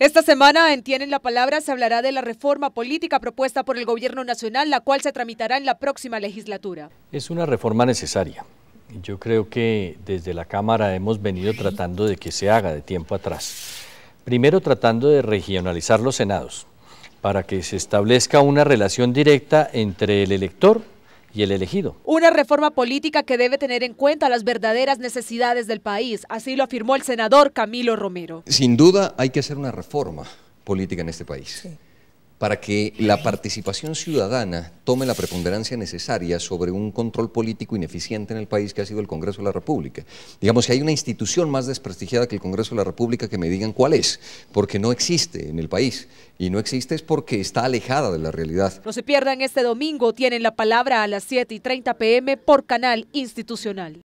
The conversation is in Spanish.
Esta semana en Tienen la Palabra se hablará de la reforma política propuesta por el Gobierno Nacional, la cual se tramitará en la próxima legislatura. Es una reforma necesaria. Yo creo que desde la Cámara hemos venido tratando de que se haga de tiempo atrás. Primero tratando de regionalizar los senados, para que se establezca una relación directa entre el elector y el elegido. Una reforma política que debe tener en cuenta las verdaderas necesidades del país, así lo afirmó el senador Camilo Romero. Sin duda hay que hacer una reforma política en este país para que la participación ciudadana tome la preponderancia necesaria sobre un control político ineficiente en el país que ha sido el Congreso de la República. Digamos, si hay una institución más desprestigiada que el Congreso de la República, que me digan cuál es, porque no existe en el país. Y no existe es porque está alejada de la realidad. No se pierdan este domingo, tienen la palabra a las 7 y 30 pm por canal institucional.